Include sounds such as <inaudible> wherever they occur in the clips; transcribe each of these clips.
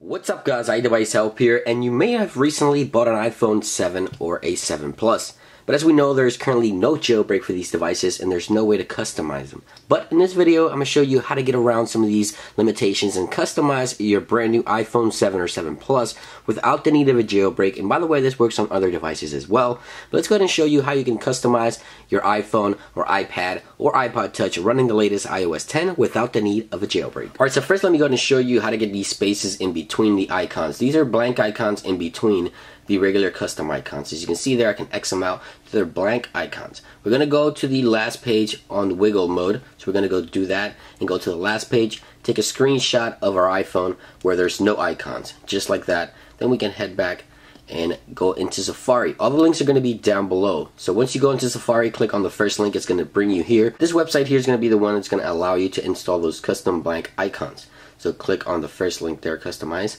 What's up guys, iDevice Help here, and you may have recently bought an iPhone 7 or a 7 Plus. But as we know, there is currently no jailbreak for these devices and there's no way to customize them. But in this video, I'm to show you how to get around some of these limitations and customize your brand new iPhone 7 or 7 Plus without the need of a jailbreak. And by the way, this works on other devices as well. But let's go ahead and show you how you can customize your iPhone or iPad or iPod Touch running the latest iOS 10 without the need of a jailbreak. Alright, so first let me go ahead and show you how to get these spaces in between the icons. These are blank icons in between the regular custom icons. As you can see there, I can X them out to their blank icons. We're going to go to the last page on wiggle mode. So we're going to go do that and go to the last page, take a screenshot of our iPhone where there's no icons, just like that. Then we can head back and go into Safari. All the links are going to be down below. So once you go into Safari, click on the first link, it's going to bring you here. This website here is going to be the one that's going to allow you to install those custom blank icons. So click on the first link there, customize.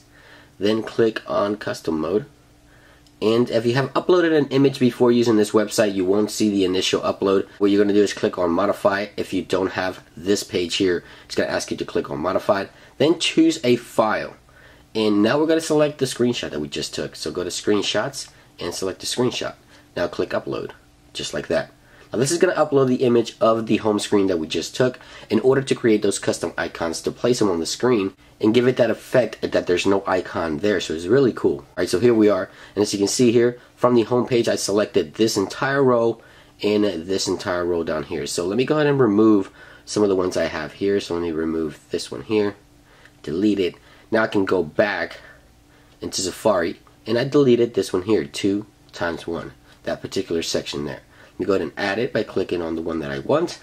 Then click on custom mode and if you have uploaded an image before using this website, you won't see the initial upload. What you're going to do is click on modify. If you don't have this page here, it's going to ask you to click on modified. Then choose a file. And now we're going to select the screenshot that we just took. So go to screenshots and select the screenshot. Now click upload, just like that. Now this is going to upload the image of the home screen that we just took in order to create those custom icons to place them on the screen and give it that effect that there's no icon there. So it's really cool. Alright, so here we are. And as you can see here, from the home page, I selected this entire row and this entire row down here. So let me go ahead and remove some of the ones I have here. So let me remove this one here, delete it. Now I can go back into Safari and I deleted this one here, 2 times 1, that particular section there. Go ahead and add it by clicking on the one that I want.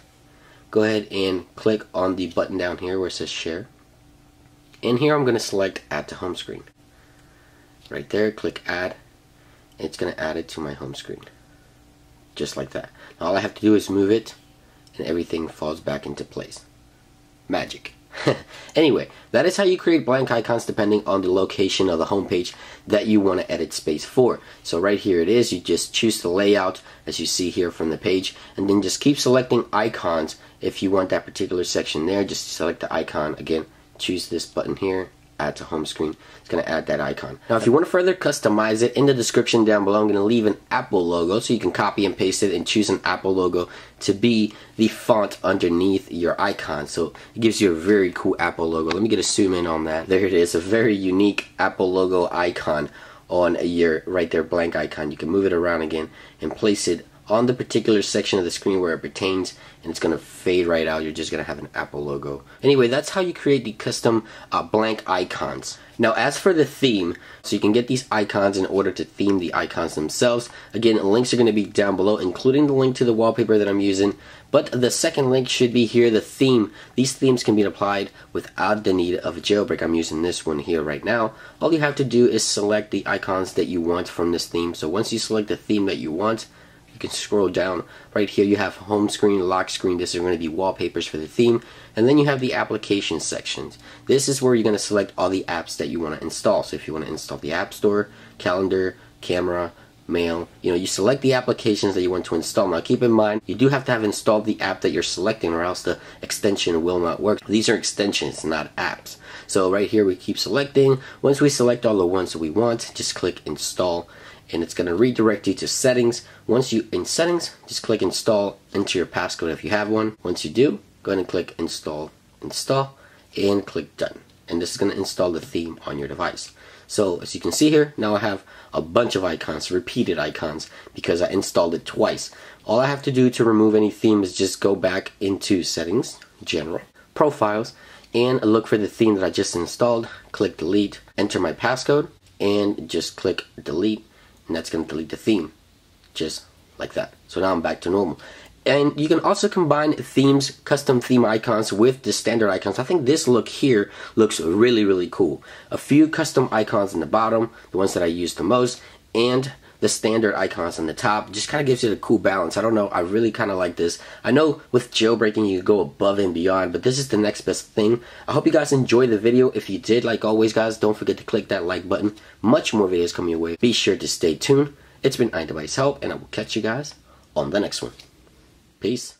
Go ahead and click on the button down here where it says share. And here I'm going to select add to home screen. Right there, click add. It's going to add it to my home screen. Just like that. Now all I have to do is move it and everything falls back into place. Magic. <laughs> anyway, that is how you create blank icons depending on the location of the home page that you want to edit space for. So right here it is, you just choose the layout as you see here from the page and then just keep selecting icons if you want that particular section there, just select the icon. Again, choose this button here add to home screen. It's going to add that icon. Now if you want to further customize it, in the description down below I'm going to leave an Apple logo so you can copy and paste it and choose an Apple logo to be the font underneath your icon. So it gives you a very cool Apple logo. Let me get a zoom in on that. There it is, a very unique Apple logo icon on your right there blank icon. You can move it around again and place it on the particular section of the screen where it pertains and it's going to fade right out. You're just going to have an Apple logo. Anyway, that's how you create the custom uh, blank icons. Now as for the theme, so you can get these icons in order to theme the icons themselves. Again, links are going to be down below, including the link to the wallpaper that I'm using. But the second link should be here, the theme. These themes can be applied without the need of a jailbreak. I'm using this one here right now. All you have to do is select the icons that you want from this theme. So once you select the theme that you want, you can scroll down. Right here you have home screen lock screen. This is going to be wallpapers for the theme. And then you have the application sections. This is where you're going to select all the apps that you want to install. So if you want to install the app store calendar camera mail you know you select the applications that you want to install. Now keep in mind you do have to have installed the app that you're selecting or else the extension will not work. These are extensions not apps. So right here we keep selecting. Once we select all the ones that we want just click install and it's going to redirect you to settings. Once you in settings, just click install, enter your passcode if you have one. Once you do, go ahead and click install, install, and click done. And this is going to install the theme on your device. So as you can see here, now I have a bunch of icons, repeated icons, because I installed it twice. All I have to do to remove any theme is just go back into settings, general, profiles, and look for the theme that I just installed, click delete, enter my passcode, and just click delete and that's going to delete the theme. Just like that. So now I'm back to normal. And you can also combine themes custom theme icons with the standard icons. I think this look here looks really really cool. A few custom icons in the bottom the ones that I use the most and the standard icons on the top just kind of gives it a cool balance. I don't know I really kind of like this. I know with jailbreaking you go above and beyond but this is the next best thing. I hope you guys enjoyed the video. If you did like always guys don't forget to click that like button. Much more videos coming your way. Be sure to stay tuned. It's been iDevice Help and I will catch you guys on the next one. Peace